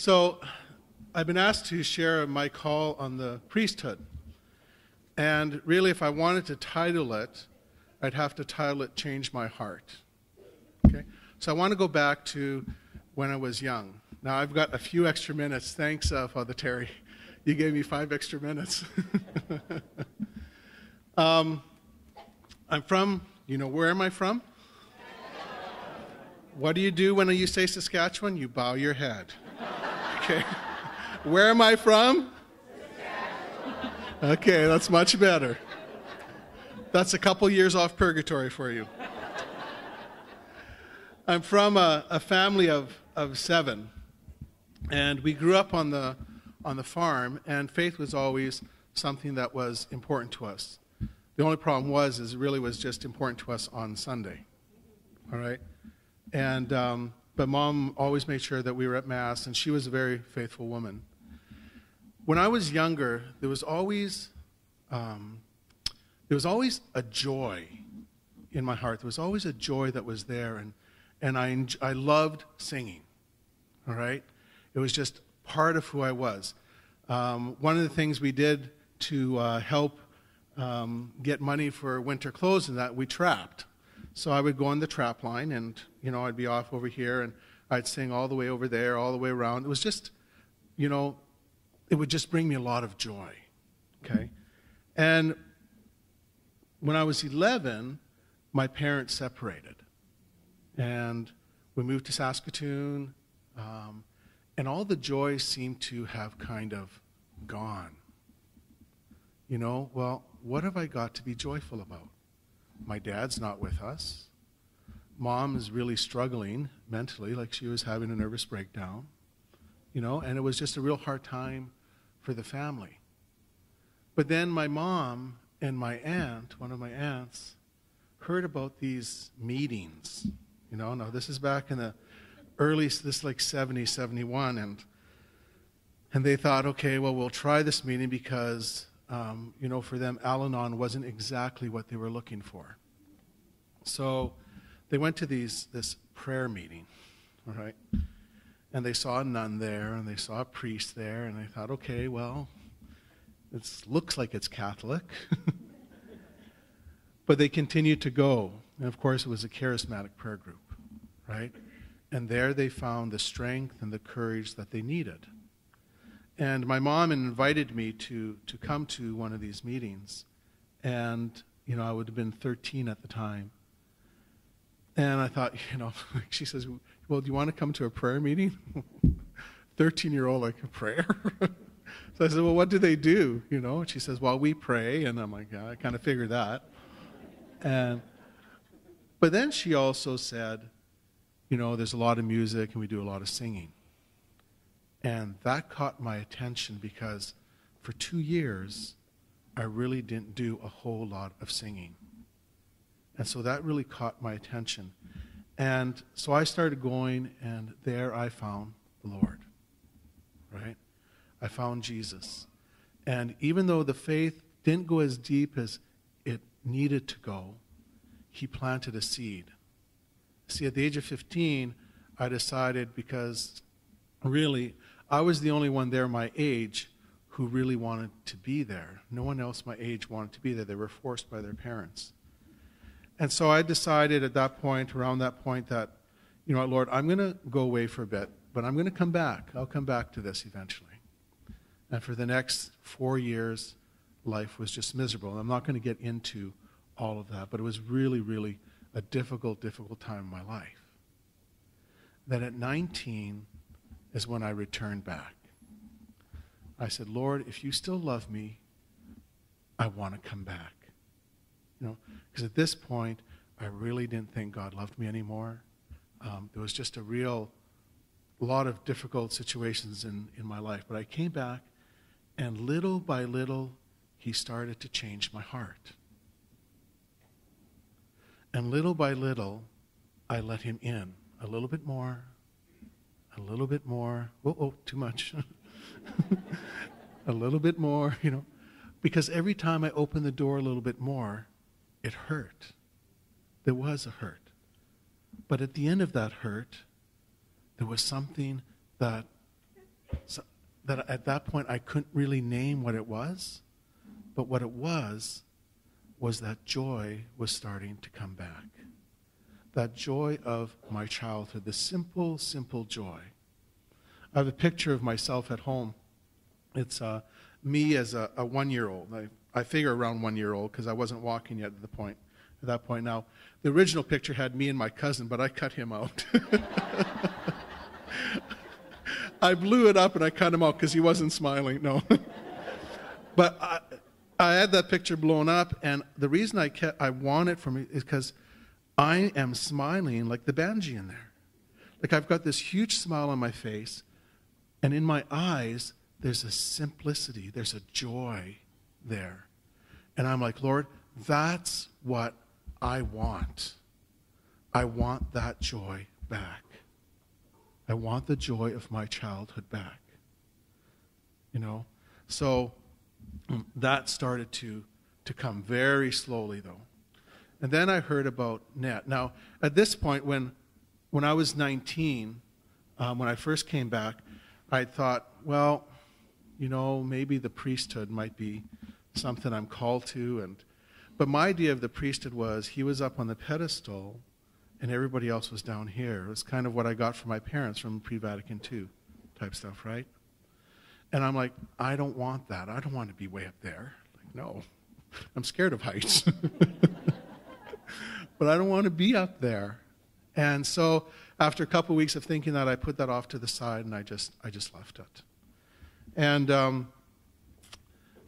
So, I've been asked to share my call on the priesthood. And really, if I wanted to title it, I'd have to title it Change My Heart. Okay? So, I want to go back to when I was young. Now, I've got a few extra minutes. Thanks, uh, Father Terry. You gave me five extra minutes. um, I'm from, you know, where am I from? What do you do when you say Saskatchewan? You bow your head. Okay. Where am I from? Okay, that's much better. That's a couple years off purgatory for you. I'm from a, a family of, of seven, and we grew up on the, on the farm, and faith was always something that was important to us. The only problem was, is it really was just important to us on Sunday. All right? And um, but mom always made sure that we were at Mass, and she was a very faithful woman. When I was younger, there was always, um, there was always a joy in my heart. There was always a joy that was there, and, and I, I loved singing, all right? It was just part of who I was. Um, one of the things we did to uh, help um, get money for winter clothes and that, we trapped. So I would go on the trap line, and you know I'd be off over here, and I'd sing all the way over there, all the way around. It was just, you know, it would just bring me a lot of joy. Okay, and when I was 11, my parents separated, and we moved to Saskatoon, um, and all the joy seemed to have kind of gone. You know, well, what have I got to be joyful about? My dad's not with us. Mom is really struggling mentally, like she was having a nervous breakdown, you know, and it was just a real hard time for the family. But then my mom and my aunt, one of my aunts, heard about these meetings. You know, now this is back in the early, this is like 70, 71, and and they thought, okay, well, we'll try this meeting because um, you know, for them, Al Anon wasn't exactly what they were looking for. So they went to these this prayer meeting, all right, and they saw a nun there, and they saw a priest there, and they thought, okay, well, it looks like it's Catholic. but they continued to go, and of course, it was a charismatic prayer group, right? And there they found the strength and the courage that they needed. And my mom invited me to, to come to one of these meetings. And, you know, I would have been 13 at the time. And I thought, you know, she says, well, do you want to come to a prayer meeting? 13 year old, like, a prayer? so I said, well, what do they do? You know, and she says, well, we pray. And I'm like, yeah, I kind of figured that. And, but then she also said, you know, there's a lot of music and we do a lot of singing. And that caught my attention because for two years, I really didn't do a whole lot of singing. And so that really caught my attention. And so I started going, and there I found the Lord, right? I found Jesus. And even though the faith didn't go as deep as it needed to go, he planted a seed. See, at the age of 15, I decided because really I was the only one there my age who really wanted to be there. No one else my age wanted to be there. They were forced by their parents. And so I decided at that point, around that point, that, you know, Lord, I'm going to go away for a bit, but I'm going to come back. I'll come back to this eventually. And for the next four years, life was just miserable. And I'm not going to get into all of that, but it was really, really a difficult, difficult time in my life. Then at 19, is when I returned back. I said, Lord, if you still love me, I want to come back. You know, because at this point, I really didn't think God loved me anymore. Um, there was just a real lot of difficult situations in, in my life. But I came back, and little by little, He started to change my heart. And little by little, I let Him in a little bit more, a little bit more. Oh, oh, too much. a little bit more, you know. Because every time I opened the door a little bit more, it hurt. There was a hurt. But at the end of that hurt, there was something that that at that point I couldn't really name what it was, but what it was was that joy was starting to come back. That joy of my childhood, the simple, simple joy. I have a picture of myself at home. It's uh, me as a, a one year old. I, I figure around one year old because I wasn't walking yet at the point at that point. Now, the original picture had me and my cousin, but I cut him out. I blew it up and I cut him out because he wasn't smiling. No. but I, I had that picture blown up, and the reason I kept, I want it for me is because I am smiling like the Banji in there. Like I've got this huge smile on my face, and in my eyes, there's a simplicity, there's a joy there. And I'm like, Lord, that's what I want. I want that joy back. I want the joy of my childhood back. You know? So that started to, to come very slowly, though. And then I heard about NET. Now, at this point, when, when I was 19, um, when I first came back, I thought, well, you know, maybe the priesthood might be something I'm called to. And, but my idea of the priesthood was he was up on the pedestal and everybody else was down here. It was kind of what I got from my parents from pre Vatican II type stuff, right? And I'm like, I don't want that. I don't want to be way up there. Like, no, I'm scared of heights. but I don't want to be up there. And so after a couple of weeks of thinking that, I put that off to the side and I just, I just left it. And um,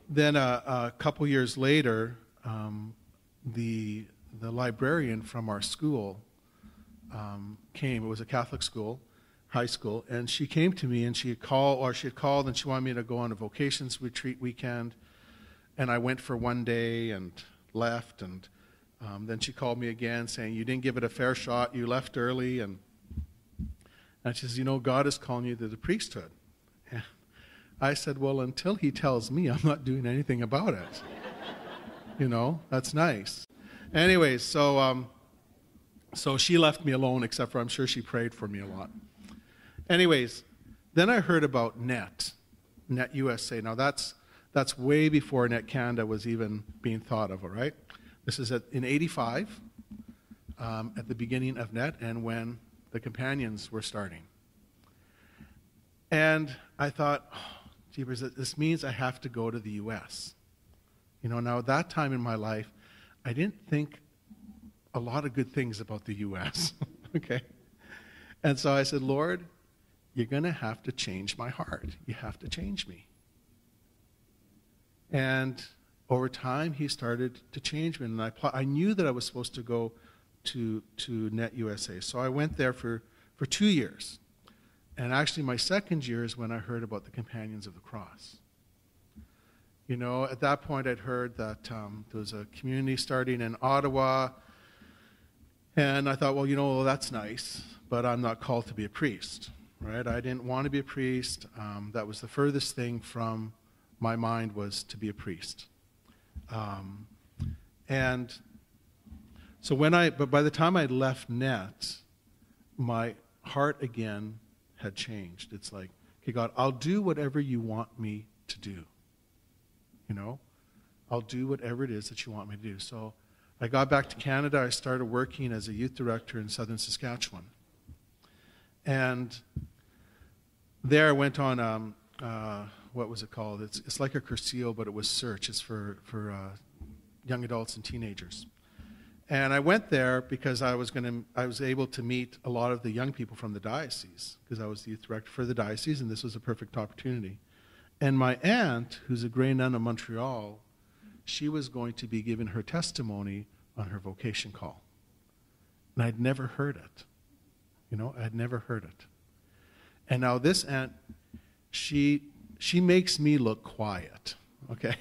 then a, a, couple years later, um, the, the librarian from our school um, came. It was a Catholic school, high school, and she came to me and she had called, or she had called, and she wanted me to go on a vocations retreat weekend. And I went for one day and left, and um, then she called me again saying, "You didn't give it a fair shot. You left early." And and she says, "You know, God is calling you to the priesthood." And I said, "Well, until He tells me, I'm not doing anything about it." you know, that's nice. Anyways, so. Um, so she left me alone, except for I'm sure she prayed for me a lot. Anyways, then I heard about NET, NET USA. Now that's, that's way before NET Canada was even being thought of, all right? This is at, in 85, um, at the beginning of NET, and when the companions were starting. And I thought, oh, jeepers, this means I have to go to the U.S. You know, now at that time in my life, I didn't think a lot of good things about the U.S. okay? And so I said, Lord, you're going to have to change my heart. You have to change me. And over time, he started to change me. And I, I knew that I was supposed to go to, to NET USA. So I went there for, for two years. And actually, my second year is when I heard about the Companions of the Cross. You know, at that point, I'd heard that um, there was a community starting in Ottawa and I thought, well, you know, well, that's nice, but I'm not called to be a priest, right? I didn't want to be a priest. Um, that was the furthest thing from my mind was to be a priest. Um, and so when I, but by the time I left NET, my heart again had changed. It's like, okay, God, I'll do whatever you want me to do. You know, I'll do whatever it is that you want me to do. So I got back to Canada. I started working as a youth director in southern Saskatchewan. And there I went on, um, uh, what was it called? It's, it's like a Cursillo, but it was search. It's for, for uh, young adults and teenagers. And I went there because I was, gonna, I was able to meet a lot of the young people from the diocese, because I was the youth director for the diocese, and this was a perfect opportunity. And my aunt, who's a Grey Nun of Montreal, she was going to be giving her testimony on her vocation call. And I'd never heard it. You know, I'd never heard it. And now this aunt, she she makes me look quiet, okay?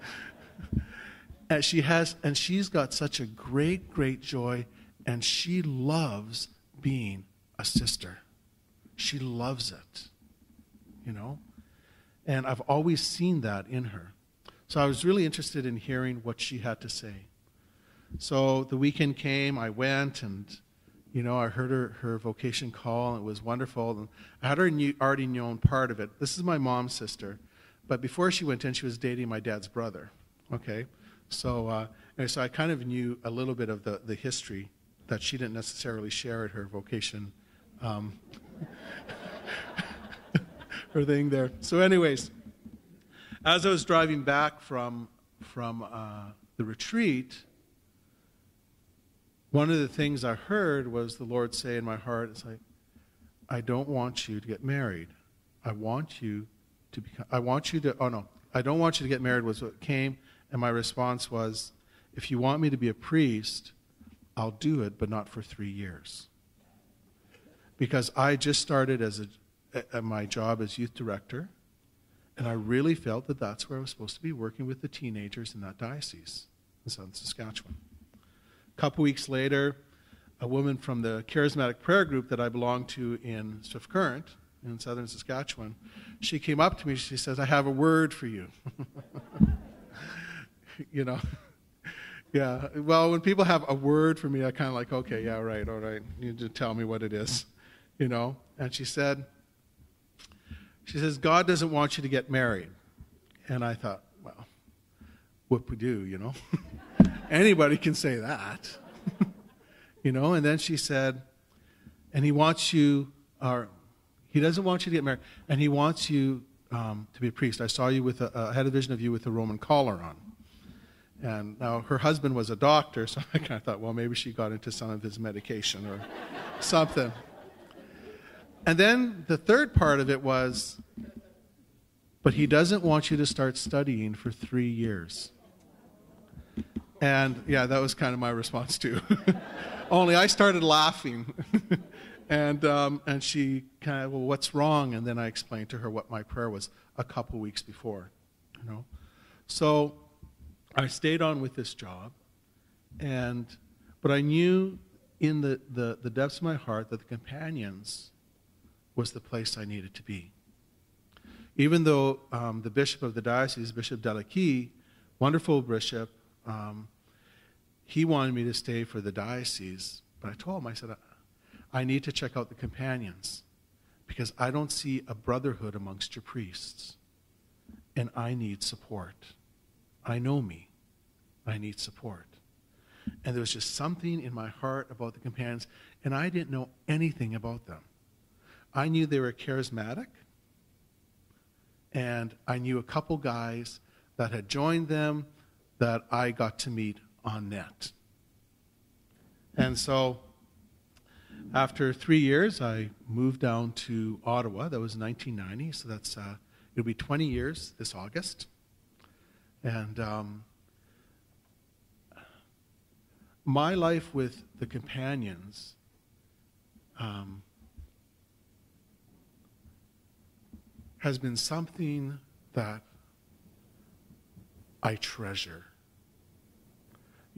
and she has and she's got such a great great joy and she loves being a sister. She loves it. You know? And I've always seen that in her. So I was really interested in hearing what she had to say. So the weekend came, I went, and you know, I heard her, her vocation call, and it was wonderful. And I had her already known part of it. This is my mom's sister. But before she went in, she was dating my dad's brother. Okay? So, uh, so I kind of knew a little bit of the, the history that she didn't necessarily share at her vocation, um, her thing there. So, anyways, as I was driving back from, from uh, the retreat, one of the things I heard was the Lord say in my heart, it's like, I don't want you to get married. I want you to become, I want you to, oh no, I don't want you to get married was what came. And my response was, if you want me to be a priest, I'll do it, but not for three years. Because I just started as a, at my job as youth director, and I really felt that that's where I was supposed to be working with the teenagers in that diocese in southern Saskatchewan. Couple weeks later, a woman from the charismatic prayer group that I belong to in Swift Current in southern Saskatchewan, she came up to me. She says, I have a word for you. you know, yeah. Well, when people have a word for me, I kind of like, okay, yeah, right, all right. You need to tell me what it is, you know. And she said, she says, God doesn't want you to get married. And I thought, well, what we do, you know? Anybody can say that. you know, and then she said, and he wants you, or he doesn't want you to get married, and he wants you um, to be a priest. I saw you with a, I had a vision of you with a Roman collar on. And now her husband was a doctor, so I kind of thought, well, maybe she got into some of his medication or something. And then the third part of it was, but he doesn't want you to start studying for three years. And yeah, that was kind of my response too. Only I started laughing. and, um, and she kind of, well, what's wrong? And then I explained to her what my prayer was a couple weeks before. You know? So I stayed on with this job. And, but I knew in the, the, the depths of my heart that the companions was the place I needed to be. Even though um, the bishop of the diocese, Bishop Delaquis, wonderful bishop, um, he wanted me to stay for the diocese, but I told him, I said, I need to check out the companions because I don't see a brotherhood amongst your priests, and I need support. I know me. I need support. And there was just something in my heart about the companions, and I didn't know anything about them. I knew they were charismatic, and I knew a couple guys that had joined them that I got to meet on NET. And so after three years, I moved down to Ottawa. That was 1990, so that's uh, it'll be 20 years this August. And um, my life with the companions um, has been something that I treasure.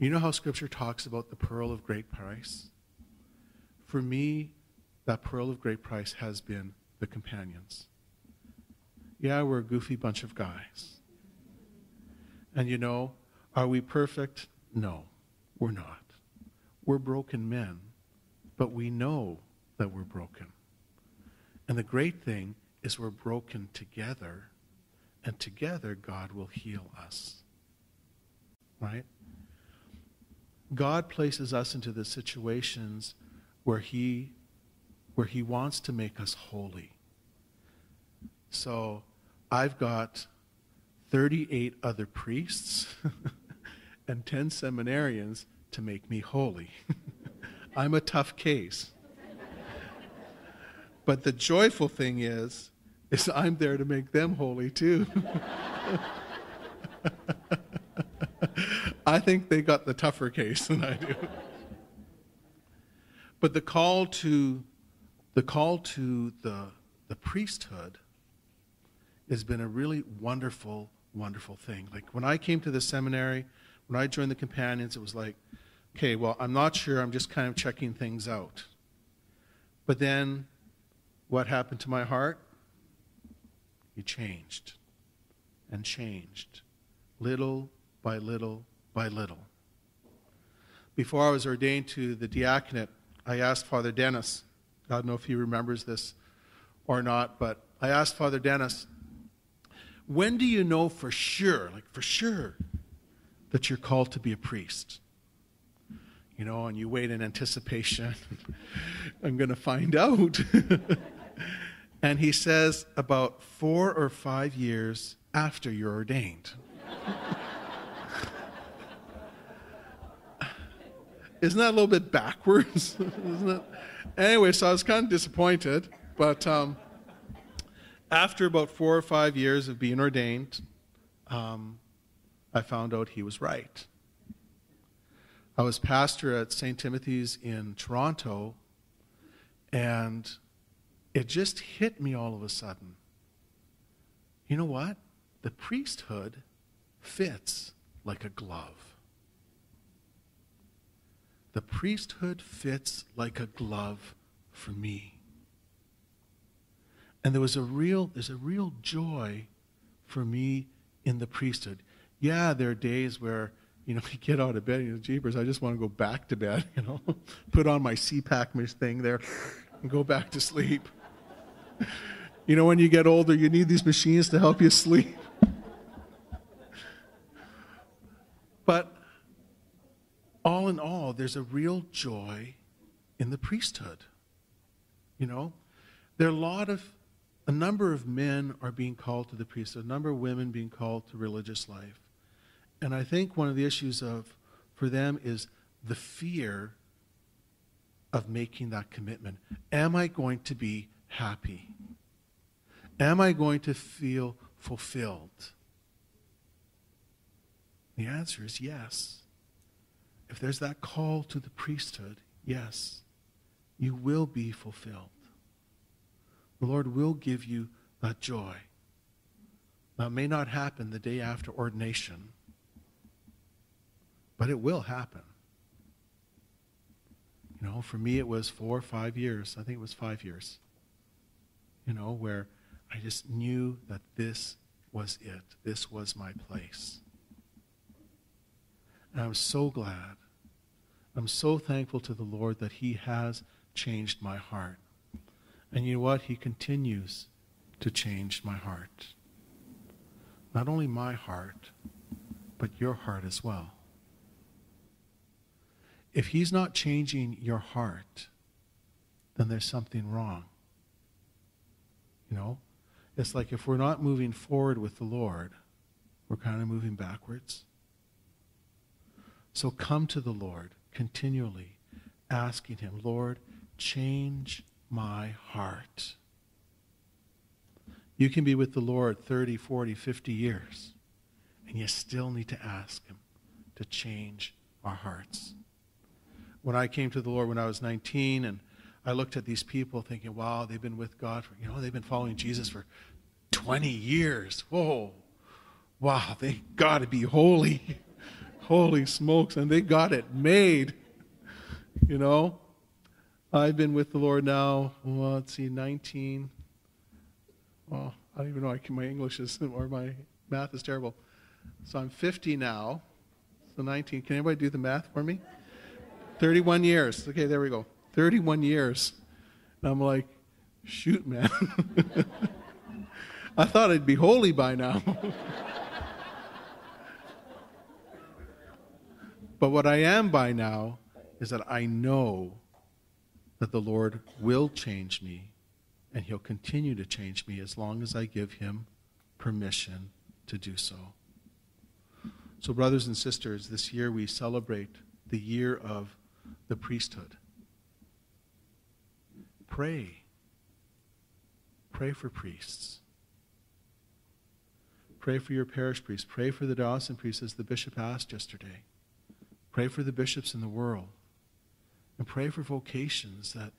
You know how Scripture talks about the pearl of great price? For me, that pearl of great price has been the companions. Yeah, we're a goofy bunch of guys. And you know, are we perfect? No, we're not. We're broken men, but we know that we're broken. And the great thing is we're broken together and together God will heal us. Right? God places us into the situations where he where he wants to make us holy. So I've got 38 other priests and 10 seminarians to make me holy. I'm a tough case. but the joyful thing is is I'm there to make them holy too. I think they got the tougher case than I do. But the call to the call to the the priesthood has been a really wonderful, wonderful thing. Like when I came to the seminary, when I joined the companions, it was like, okay, well, I'm not sure, I'm just kind of checking things out. But then what happened to my heart? He changed and changed, little by little by little. Before I was ordained to the diaconate, I asked Father Dennis, I don't know if he remembers this or not, but I asked Father Dennis, when do you know for sure, like for sure, that you're called to be a priest? You know, and you wait in anticipation. I'm going to find out. and he says, about four or five years after you're ordained. Isn't that a little bit backwards? Isn't it? Anyway, so I was kind of disappointed, but um, after about four or five years of being ordained, um, I found out he was right. I was pastor at St. Timothy's in Toronto, and it just hit me all of a sudden. You know what? The priesthood fits like a glove the priesthood fits like a glove for me. And there was a real, there's a real joy for me in the priesthood. Yeah, there are days where, you know, you get out of bed, you know, jeepers, I just want to go back to bed, you know, put on my CPAP thing there and go back to sleep. You know, when you get older, you need these machines to help you sleep. But all in all, there's a real joy in the priesthood. You know, there are a lot of, a number of men are being called to the priesthood, a number of women being called to religious life. And I think one of the issues of, for them is the fear of making that commitment. Am I going to be happy? Am I going to feel fulfilled? The answer is yes if there's that call to the priesthood, yes, you will be fulfilled. The Lord will give you that joy. Now, it may not happen the day after ordination, but it will happen. You know, for me, it was four or five years. I think it was five years. You know, where I just knew that this was it. This was my place. And I'm so glad I'm so thankful to the Lord that He has changed my heart. And you know what? He continues to change my heart. Not only my heart, but your heart as well. If He's not changing your heart, then there's something wrong. You know? It's like if we're not moving forward with the Lord, we're kind of moving backwards. So come to the Lord continually asking Him, Lord, change my heart. You can be with the Lord 30, 40, 50 years, and you still need to ask Him to change our hearts. When I came to the Lord when I was 19, and I looked at these people thinking, wow, they've been with God for, you know, they've been following Jesus for 20 years. Whoa. Wow, they got to be holy. Holy smokes, and they got it made. You know? I've been with the Lord now, well, let's see, 19. Well, I don't even know, I can, my English is, or my math is terrible. So I'm 50 now. So 19. Can anybody do the math for me? 31 years. Okay, there we go. 31 years. And I'm like, shoot, man. I thought I'd be holy by now. But what I am by now is that I know that the Lord will change me and He'll continue to change me as long as I give Him permission to do so. So, brothers and sisters, this year we celebrate the year of the priesthood. Pray. Pray for priests. Pray for your parish priest. Pray for the diocesan priest, as the bishop asked yesterday. Pray for the bishops in the world. And pray for vocations that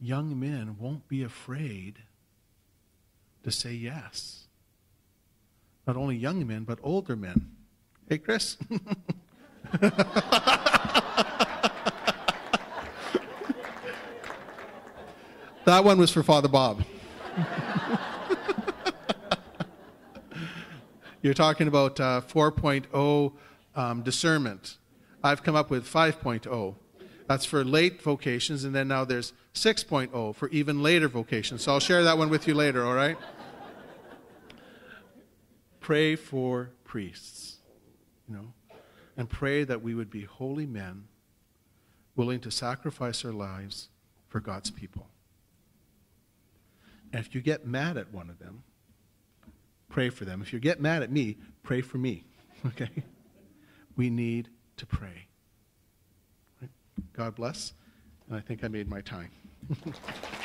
young men won't be afraid to say yes. Not only young men, but older men. Hey, Chris. that one was for Father Bob. You're talking about uh, 4.0 um, discernment. I've come up with 5.0. That's for late vocations, and then now there's 6.0 for even later vocations. So I'll share that one with you later, all right? pray for priests, you know, and pray that we would be holy men willing to sacrifice our lives for God's people. And if you get mad at one of them, pray for them. If you get mad at me, pray for me. Okay? We need to pray. God bless. And I think I made my time.